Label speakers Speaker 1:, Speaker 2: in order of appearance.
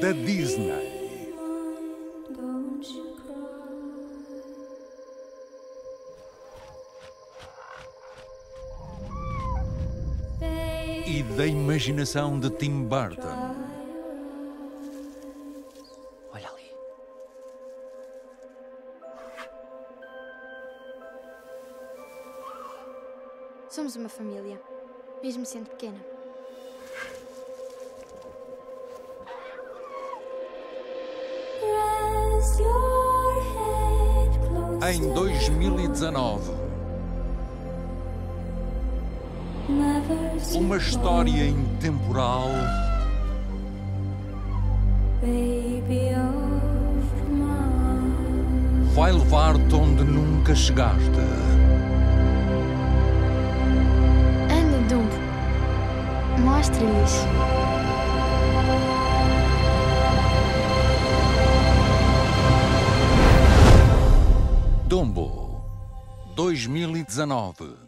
Speaker 1: da Disney. E da imaginação de Tim Burton.
Speaker 2: Olha ali.
Speaker 3: Somos uma família, mesmo sendo pequena.
Speaker 1: Em 2019, uma história intemporal vai levar-te onde nunca chegaste.
Speaker 3: Anda, Dumbo. Mostra-lhes.
Speaker 1: Dumbo 2019